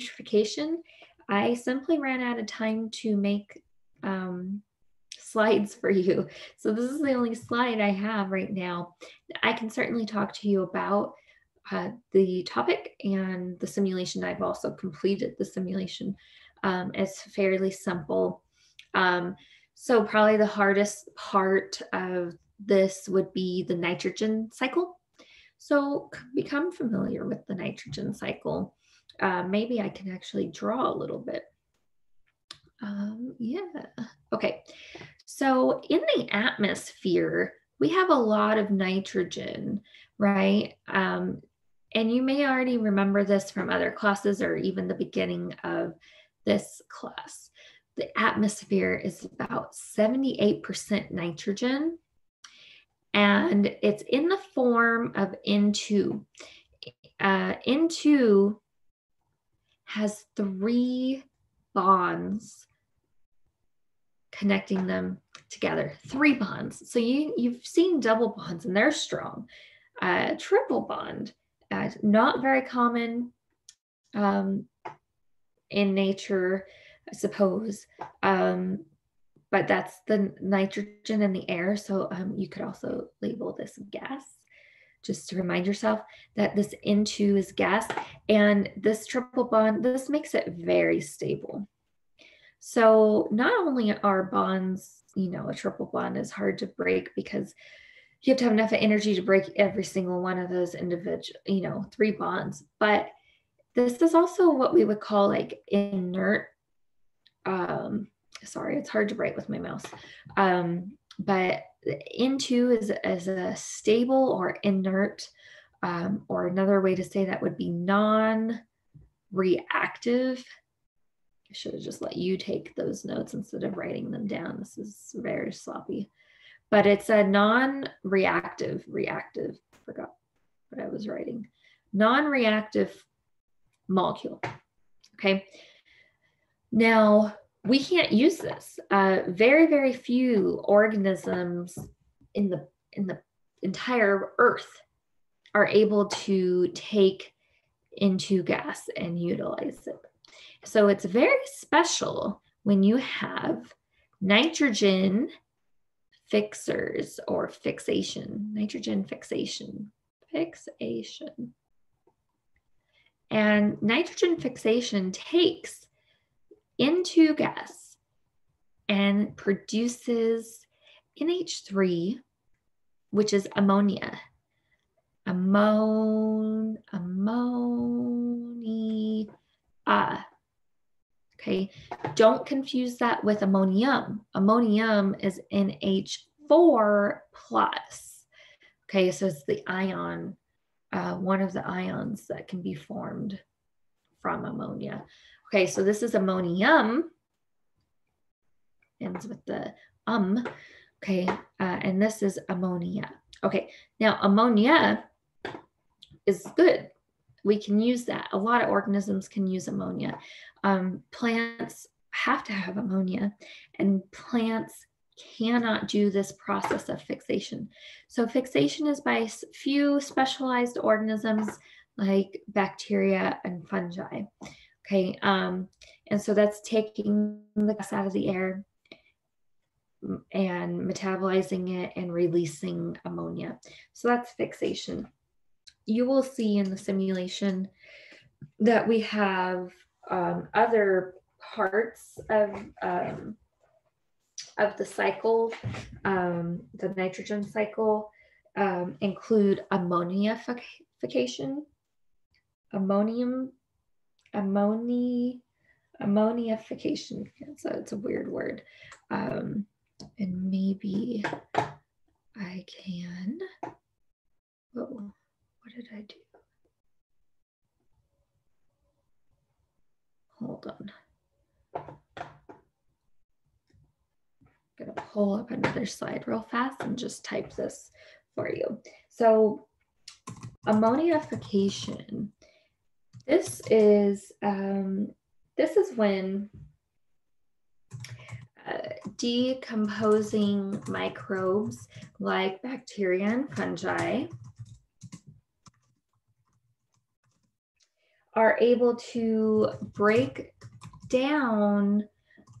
nitrification, I simply ran out of time to make um, slides for you. So this is the only slide I have right now. I can certainly talk to you about uh, the topic and the simulation. I've also completed the simulation. Um, it's fairly simple. Um, so probably the hardest part of this would be the nitrogen cycle. So become familiar with the nitrogen cycle. Uh, maybe I can actually draw a little bit. Um, yeah, okay. So in the atmosphere, we have a lot of nitrogen, right? Um, and you may already remember this from other classes or even the beginning of this class. The atmosphere is about 78% nitrogen and it's in the form of N2. Uh, N2 has three bonds connecting them together, three bonds. So you, you've seen double bonds and they're strong. Uh, triple bond, uh, not very common um, in nature, I suppose. Um, but that's the nitrogen in the air. So um, you could also label this gas, just to remind yourself that this N2 is gas. And this triple bond, this makes it very stable. So not only are bonds, you know, a triple bond is hard to break because you have to have enough energy to break every single one of those individual, you know, three bonds. But this is also what we would call like inert um, sorry, it's hard to write with my mouse. Um, but N2 is, is a stable or inert, um, or another way to say that would be non reactive. I should have just let you take those notes instead of writing them down. This is very sloppy. But it's a non reactive, reactive, forgot what I was writing, non reactive molecule. Okay. Now, we can't use this. Uh, very, very few organisms in the in the entire Earth are able to take N2 gas and utilize it. So it's very special when you have nitrogen fixers or fixation, nitrogen fixation, fixation. And nitrogen fixation takes N2 gas and produces NH3, which is ammonia. Ammon, ammonia. Okay, don't confuse that with ammonium. Ammonium is NH4 plus. Okay, so it's the ion, uh, one of the ions that can be formed from ammonia. Okay, so this is ammonium, ends with the um. Okay, uh, and this is ammonia. Okay, now ammonia is good. We can use that. A lot of organisms can use ammonia. Um, plants have to have ammonia, and plants cannot do this process of fixation. So, fixation is by few specialized organisms like bacteria and fungi. Okay. Um, and so that's taking the gas out of the air and metabolizing it and releasing ammonia. So that's fixation. You will see in the simulation that we have um, other parts of um, of the cycle, um, the nitrogen cycle, um, include ammoniification, ammonium ammoni ammonification. So it's a weird word. Um, and maybe I can. Whoa, what did I do? Hold on. I'm gonna pull up another slide real fast and just type this for you. So ammonification this is um, this is when uh, decomposing microbes like bacteria and fungi are able to break down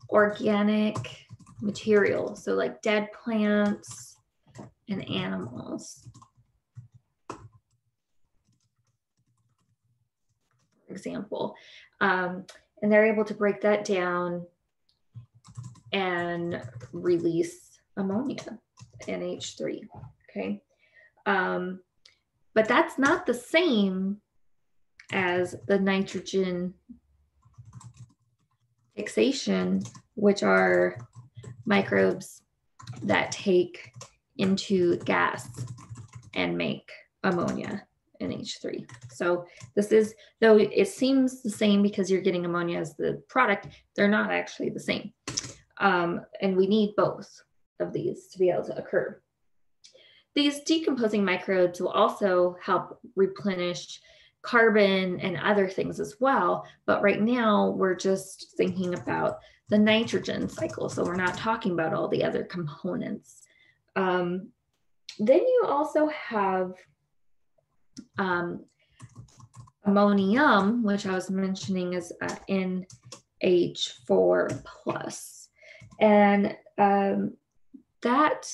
organic material. So like dead plants and animals. Example, um, and they're able to break that down and release ammonia, NH3, okay? Um, but that's not the same as the nitrogen fixation, which are microbes that take N2 gas and make ammonia NH3. So this is, though it seems the same because you're getting ammonia as the product, they're not actually the same. Um, and we need both of these to be able to occur. These decomposing microbes will also help replenish carbon and other things as well. But right now we're just thinking about the nitrogen cycle. So we're not talking about all the other components. Um, then you also have um, ammonium, which I was mentioning is uh, NH4 plus. And um, that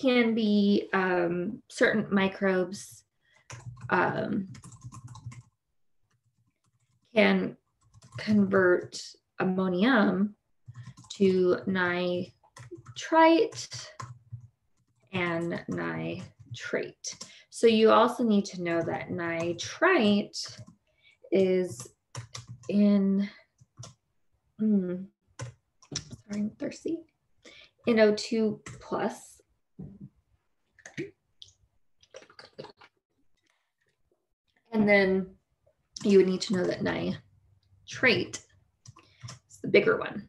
can be um, certain microbes um, can convert ammonium to nitrite and nitrate. So you also need to know that nitrite is in, mm, sorry, I'm thirsty, NO2 plus. And then you would need to know that nitrate is the bigger one.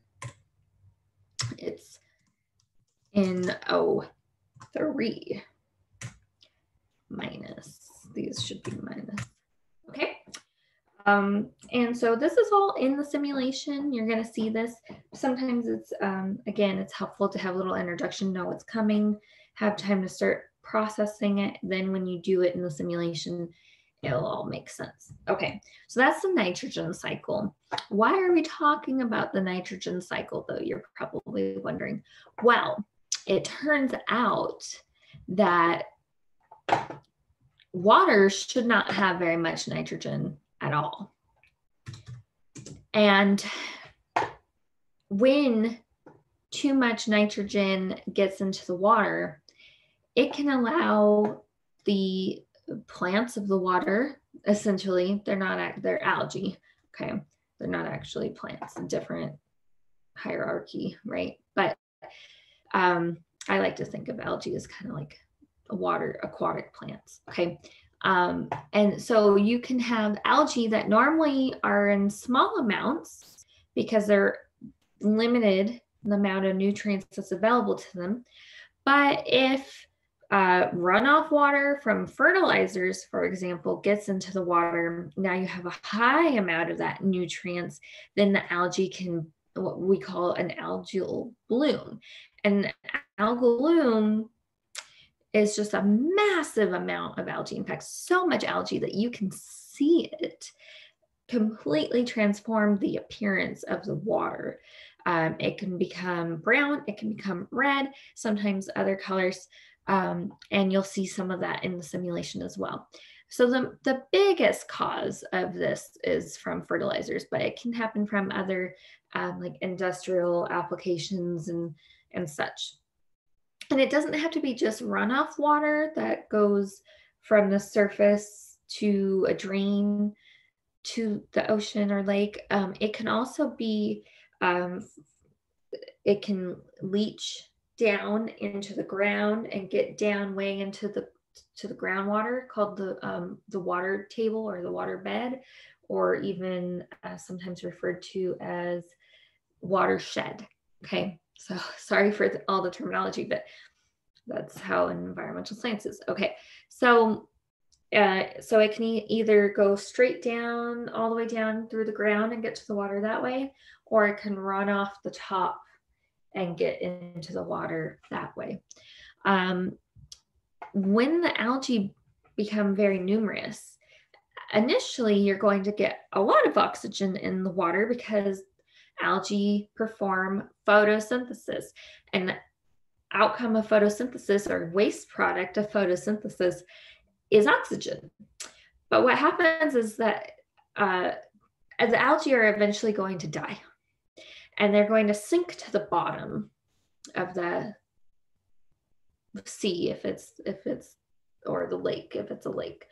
It's NO3 minus. These should be minus. Okay. Um, and so this is all in the simulation. You're going to see this. Sometimes it's, um, again, it's helpful to have a little introduction, know what's coming, have time to start processing it. Then when you do it in the simulation, it'll all make sense. Okay, so that's the nitrogen cycle. Why are we talking about the nitrogen cycle though? You're probably wondering. Well, it turns out that water should not have very much nitrogen at all. And when too much nitrogen gets into the water, it can allow the plants of the water, essentially, they're not, they're algae, okay? They're not actually plants, a different hierarchy, right? But um, I like to think of algae as kind of like water aquatic plants. Okay. Um, and so you can have algae that normally are in small amounts because they're limited the amount of nutrients that's available to them. But if uh, runoff water from fertilizers, for example, gets into the water, now you have a high amount of that nutrients, then the algae can, what we call an algal bloom. And algal bloom is just a massive amount of algae. In fact, so much algae that you can see it completely transform the appearance of the water. Um, it can become brown, it can become red, sometimes other colors, um, and you'll see some of that in the simulation as well. So the, the biggest cause of this is from fertilizers, but it can happen from other um, like industrial applications and, and such. And it doesn't have to be just runoff water that goes from the surface to a drain to the ocean or lake. Um, it can also be, um, it can leach down into the ground and get down way into the to the groundwater called the um, the water table or the water bed, or even uh, sometimes referred to as watershed. Okay, so sorry for all the terminology, but that's how environmental science is. Okay, so uh, so it can e either go straight down all the way down through the ground and get to the water that way, or it can run off the top and get into the water that way. Um, when the algae become very numerous, initially you're going to get a lot of oxygen in the water because algae perform photosynthesis. And the outcome of photosynthesis or waste product of photosynthesis is oxygen. But what happens is that uh, the algae are eventually going to die. And they're going to sink to the bottom of the sea if it's if it's or the lake if it's a lake.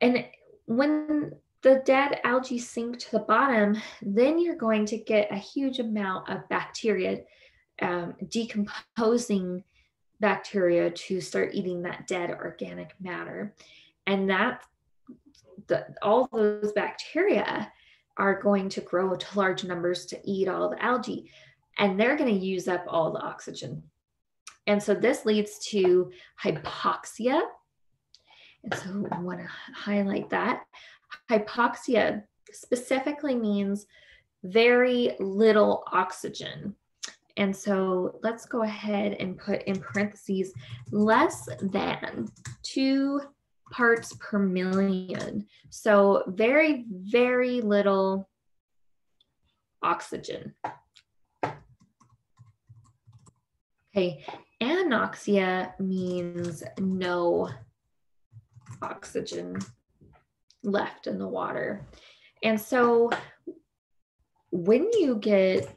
And when the dead algae sink to the bottom then you're going to get a huge amount of bacteria um, decomposing bacteria to start eating that dead organic matter and that the, all those bacteria are going to grow to large numbers to eat all the algae and they're going to use up all the oxygen and so this leads to hypoxia. And so I want to highlight that. Hypoxia specifically means very little oxygen. And so let's go ahead and put in parentheses less than two parts per million. So very, very little oxygen. Okay, Anoxia means no oxygen left in the water. And so when you get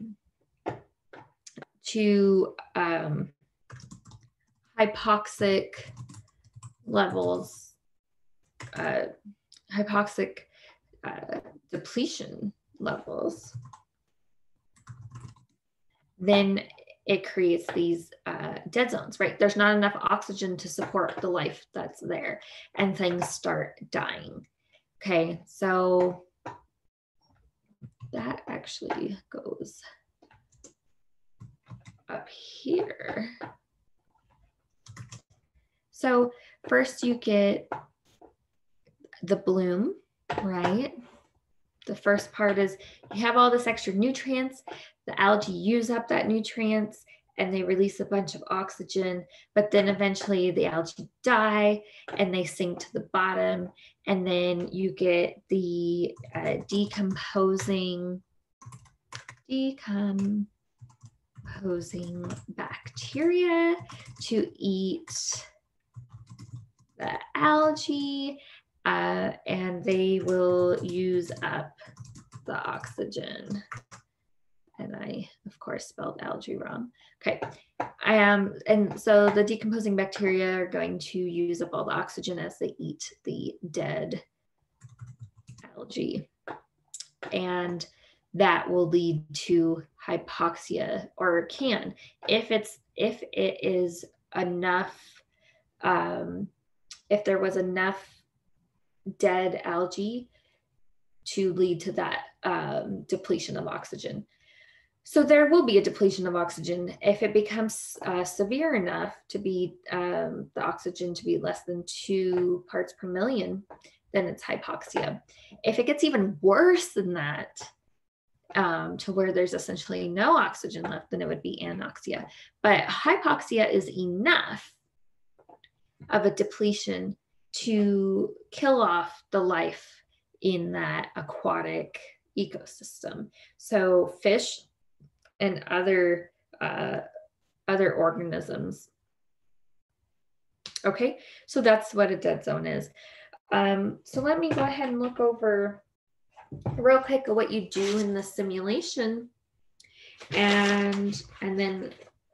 to um, hypoxic levels, uh, hypoxic uh, depletion levels, then it creates these uh, dead zones, right? There's not enough oxygen to support the life that's there, and things start dying. Okay, so that actually goes up here. So first you get the bloom, right? The first part is you have all this extra nutrients the algae use up that nutrients and they release a bunch of oxygen, but then eventually the algae die and they sink to the bottom. And then you get the uh, decomposing, decomposing bacteria to eat the algae, uh, and they will use up the oxygen and I, of course, spelled algae wrong. Okay, I am, and so the decomposing bacteria are going to use up all the oxygen as they eat the dead algae, and that will lead to hypoxia, or can if it's if it is enough, um, if there was enough dead algae to lead to that um, depletion of oxygen. So there will be a depletion of oxygen if it becomes uh, severe enough to be um, the oxygen to be less than two parts per million, then it's hypoxia. If it gets even worse than that, um, to where there's essentially no oxygen left, then it would be anoxia. But hypoxia is enough of a depletion to kill off the life in that aquatic ecosystem. So fish and other uh, other organisms. Okay, so that's what a dead zone is. Um, so let me go ahead and look over real quick what you do in the simulation and and then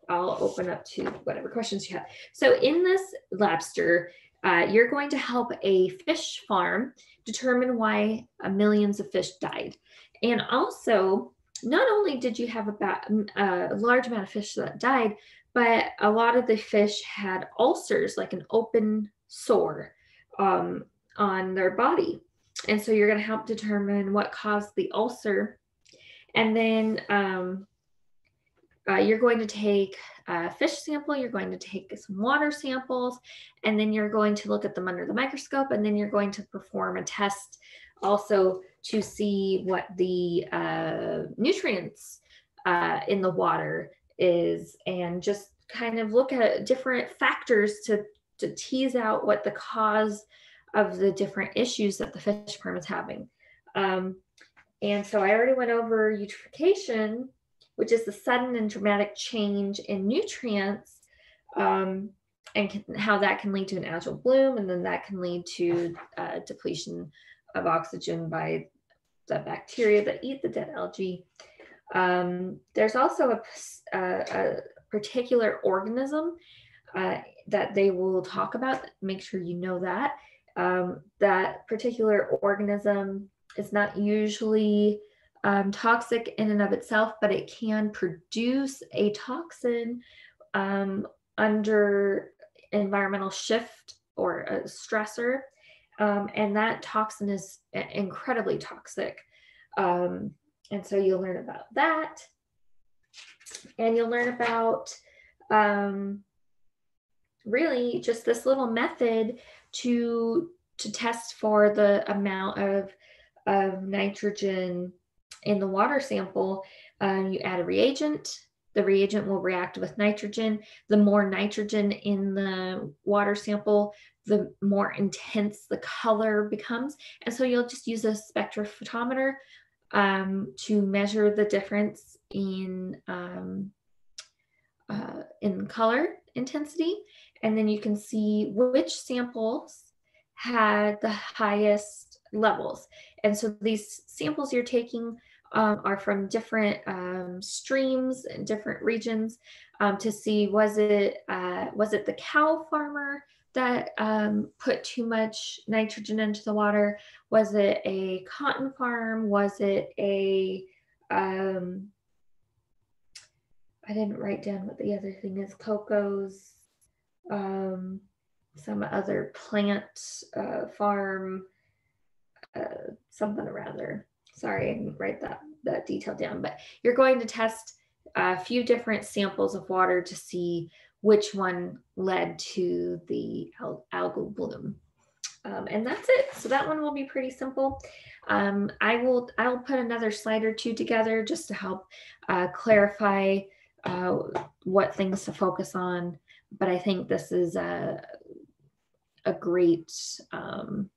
I'll open up to whatever questions you have. So in this labster, uh, you're going to help a fish farm determine why millions of fish died. And also not only did you have about a large amount of fish that died, but a lot of the fish had ulcers, like an open sore um, on their body. And so you're going to help determine what caused the ulcer. And then um, uh, you're going to take a fish sample, you're going to take some water samples, and then you're going to look at them under the microscope, and then you're going to perform a test also to see what the uh, nutrients uh, in the water is and just kind of look at different factors to, to tease out what the cause of the different issues that the fish farm is having. Um, and so I already went over eutrophication, which is the sudden and dramatic change in nutrients um, and can, how that can lead to an algal bloom. And then that can lead to uh, depletion of oxygen by the bacteria that eat the dead algae. Um, there's also a, a, a particular organism uh, that they will talk about. Make sure you know that. Um, that particular organism is not usually um, toxic in and of itself, but it can produce a toxin um, under environmental shift or a stressor. Um, and that toxin is incredibly toxic. Um, and so you'll learn about that. And you'll learn about um, really just this little method to to test for the amount of, of nitrogen in the water sample. Uh, you add a reagent, the reagent will react with nitrogen. The more nitrogen in the water sample, the more intense the color becomes. And so you'll just use a spectrophotometer um, to measure the difference in um, uh, in color intensity, and then you can see which samples had the highest levels. And so these samples you're taking um, are from different um, streams and different regions um, to see was it uh, was it the cow farmer that um, put too much nitrogen into the water? Was it a cotton farm? Was it a um, I didn't write down what the other thing is. Coco's, um, some other plant uh, farm, uh, something or other. Sorry, I didn't write that that detail down. But you're going to test a few different samples of water to see which one led to the al- algal bloom. Um, and that's it. So that one will be pretty simple. Um, I will I will put another slide or two together just to help uh, clarify uh, what things to focus on. But I think this is a a great um,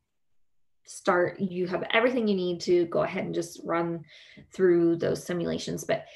start. You have everything you need to go ahead and just run through those simulations. But